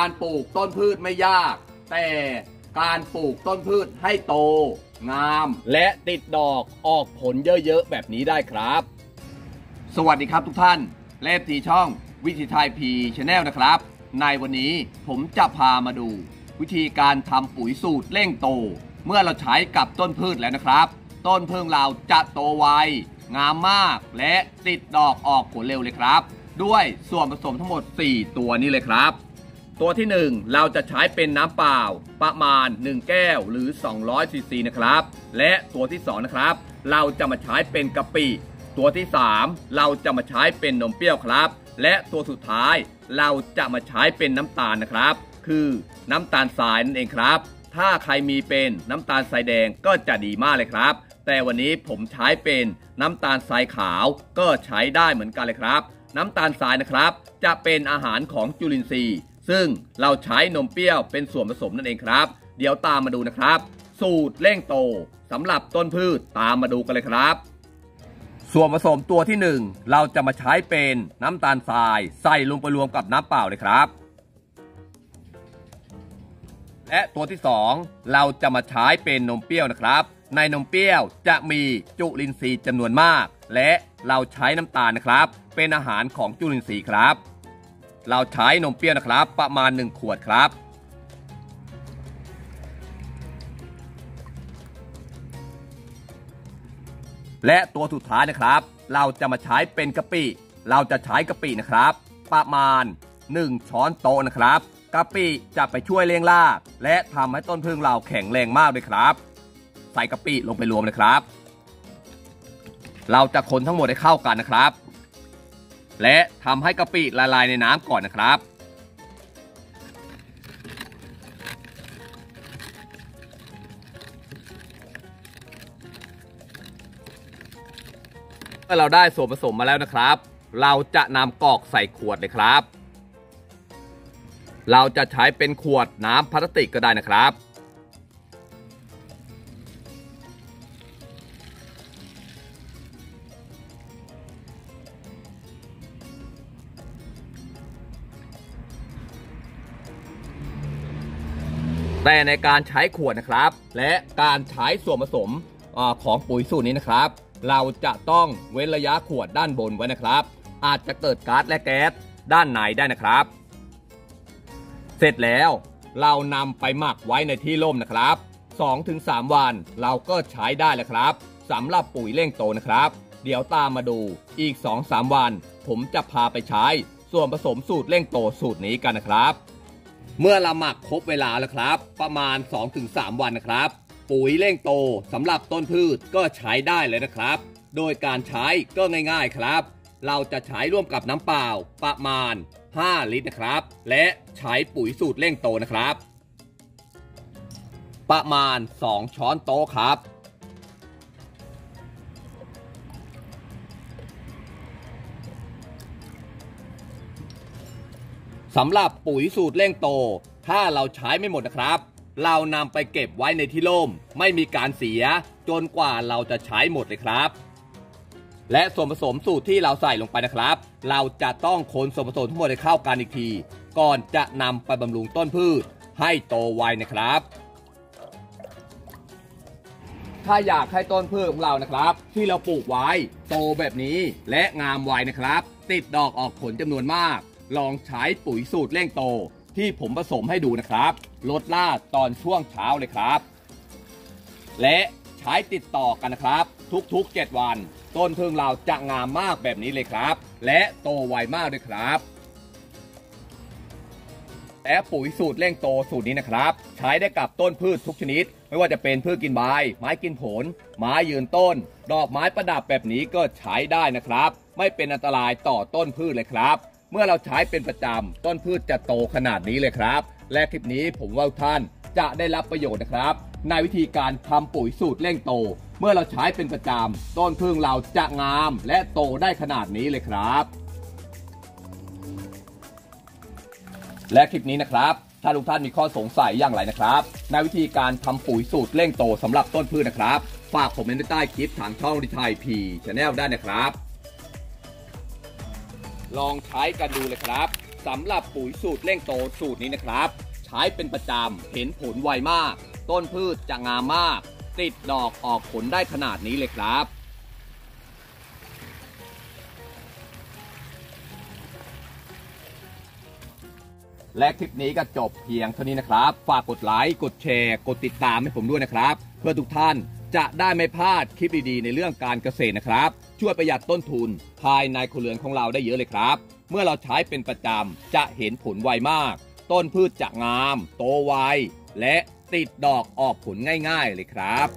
การปลูกต้นพืชไม่ยาก แต่การปลูกต้นพืชให้โต งาม และติดดอกออกผลเยอะๆ แบบนี้ได้ครับ สวัสดีครับทุกท่านและ FC ช่องวิถีไทย P Channel นะครับ ในวันนี้ผมจะพามาดู วิธีการทำปุ๋ยสูตรเร่งโต เมื่อเราใช้กับต้นพืชแล้วนะครับ ต้นพืชเราจะโตไวงามมากและติดดอกออกผลเร็วเลยครับ ด้วยส่วนผสมทั้งหมด 4 ตัวนี้เลยครับ ตัวที่ 1 เราจะใช้เป็นน้ำเปล่าประมาณ 1 แก้วหรือ 200ซีซีนะครับ และตัวที่2นะครับ เราจะมาใช้เป็นกะปิ ตัวที่ 3 เราจะมาใช้เป็นนมเปรี้ยวครับ และตัวสุดท้ายเราจะมาใช้เป็นน้ำตาลนะครับ คือน้ำตาลทรายนั่นเองครับ ถ้าใครมีเป็นน้ำตาลทรายแดงก็จะดีมากเลยครับ แต่วันนี้ผมใช้เป็นน้ำตาลทรายขาวก็ใช้ได้เหมือนกันเลยครับ น้ำตาลทรายนะครับ จะเป็นอาหารของจุลินทรีย์ ซึ่งเราใช้นมเปรี้ยวเป็นส่วนผสมนั่นเองครับ เดี๋ยวตามมาดูนะครับ สูตรเร่งโตสำหรับต้นพืชตามมาดูกันเลยครับ ส่วนผสมตัวที่ 1 เราจะมาใช้เป็นน้ำตาลทราย ใส่ลงไปรวมกับน้ำเปล่าเลยครับ และตัวที่ 2 เราจะมาใช้เป็นนมเปรี้ยวนะครับ ในนมเปรี้ยวจะมีจุลินทรีย์จำนวนมาก และเราใช้น้ำตาลนะครับ เป็นอาหารของจุลินทรีย์ครับ เราใช้นมเปรี้ยวนะครับ ประมาณ 1 ขวดครับ และตัวสุดท้ายนะครับ เราจะมาใช้เป็นกะปิ เราจะใช้กะปินะครับ ประมาณ 1 ช้อนโต๊ะนะครับกะปิจะไปช่วยเลี้ยงรากและทำให้ต้นพึ่งเราแข็งแรงมากเลยครับ ใส่กะปิลงไปรวมนะครับ เราจะคนทั้งหมดให้เข้ากันนะครับ และทำให้กะปิละลายในน้ำก่อนนะครับ เมื่อเราได้ส่วนผสมมาแล้วนะครับ เราจะนำกรอกใส่ขวดเลยครับ เราจะใช้เป็นขวดน้ำพลาสติกก็ได้นะครับ แต่ในการใช้ขวดนะครับ และการใช้ส่วนผสมอของปุ๋ยสูตรนี้นะครับ เราจะต้องเว้นระยะขวดด้านบนไว้นะครับ อาจจะเกิดก๊าซและแก๊สด้านในได้นะครับ เสร็จแล้วเรานำไปหมักไว้ในที่ร่มนะครับ 2-3 วันเราก็ใช้ได้แล้วครับสำหรับปุ๋ยเร่งโตนะครับ เดี๋ยวตามมาดูอีก 2-3 วัน ผมจะพาไปใช้ส่วนผสมสูตรเร่งโตสูตรนี้กันนะครับ เมื่อเราหมักครบเวลาแล้วครับ ประมาณ 2-3 วันนะครับ ปุ๋ยเร่งโตสำหรับต้นพืชก็ใช้ได้เลยนะครับ โดยการใช้ก็ง่ายๆครับ เราจะใช้ร่วมกับน้ำเปล่าประมาณ 5 ลิตรนะครับ และใช้ปุ๋ยสูตรเร่งโตนะครับ ประมาณ 2 ช้อนโต๊ะครับ สำหรับปุ๋ยสูตรเร่งโต ถ้าเราใช้ไม่หมดนะครับ เรานำไปเก็บไว้ในที่ร่ม ไม่มีการเสีย จนกว่าเราจะใช้หมดเลยครับ และส่วนผสมสูตรที่เราใส่ลงไปนะครับ เราจะต้องคนส่วนผสมทั้งหมดให้เข้ากันอีกที ก่อนจะนำไปบำรุงต้นพืช ให้โตไวนะครับ ถ้าอยากให้ต้นพืชของเรานะครับ ที่เราปลูกไว้ โตแบบนี้และงามไวนะครับ ติดดอกออกผลจำนวนมาก ลองใช้ปุ๋ยสูตรเร่งโต ที่ผมผสมให้ดูนะครับลดลาดตอนช่วงเช้าเลยครับ และใช้ติดต่อกันนะครับ ทุกๆ 7 วัน ต้นพึ่งเราจะงามมากแบบนี้เลยครับ และโตไวมากด้วยครับและปุ๋ยสูตรเร่งโตสูตรนี้นะครับ ใช้ได้กับต้นพืชทุกชนิด ไม่ว่าจะเป็นพืชกินใบไม้กินผล ไม้ยืนต้น ดอกไม้ประดับแบบนี้ก็ใช้ได้นะครับ ไม่เป็นอันตรายต่อต้นพืชเลยครับ เมื่อเราใช้เป็นประจำต้นพืชจะโตขนาดนี้เลยครับ และคลิปนี้ผมว่าท่านจะได้รับประโยชน์นะครับ ในวิธีการทำปุ๋ยสูตรเร่งโต เมื่อเราใช้เป็นประจำต้นพึ่งเราจะงามและโตได้ขนาดนี้เลยครับ และคลิปนี้นะครับถ้าทุกท่านมีข้อสงสัยอย่างไรนะครับ ในวิธีการทำปุ๋ยสูตรเร่งโตสำหรับต้นพืชนะครับ ฝากผมเมนต์ใต้คลิปทางช่องดิไทยพีชแนลได้นะครับ ลองใช้กันดูเลยครับสำหรับปุ๋ยสูตรเร่งโตสูตรนี้นะครับ ใช้เป็นประจำเห็นผลไวมาก ต้นพืชจะงามมาก ติดดอกออกผลได้ขนาดนี้เลยครับและคลิปนี้ก็จบเพียงเท่านี้นะครับ ฝากกดไลค์ กดแชร์ กดติดตามให้ผมด้วยนะครับ เพื่อทุกท่านจะได้ไม่พลาดคลิปดีๆ ในเรื่องการเกษตรนะครับ ช่วยประหยัดต้นทุน ภายในครัวเรือนของเราได้เยอะเลยครับ เมื่อเราใช้เป็นประจำจะเห็นผลไวมาก ต้นพืชจะงาม โตไว และติดดอกออกผลง่าย ๆ เลยครับ